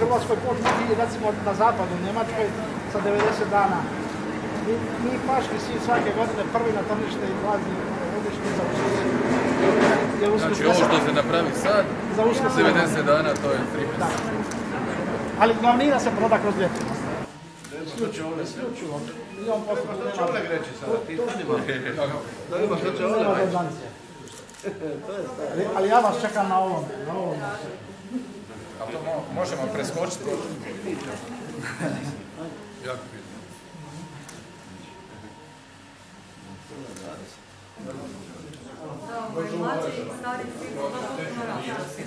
Hrvatskoj počnu i recimo na zapadu Njemačkoj sa 90 dana. Mi, mi paški svi svake godine prvi na tržište izlazi godišnji za Uskrs. Znači ovo što se napravi sad, Za Uskrs. 90 dana, to je 3 Da. Ali glavnina se proda kroz ljeto. Isključivo. Milion posto Što će Oleg reći sada? Ti zanima? Zanima što će Oleg reći? Ali ja vas čekam na ovom. Na ovom. A to mo- možemo preskočiti? Jako bitno. Da, ovaj i stari svi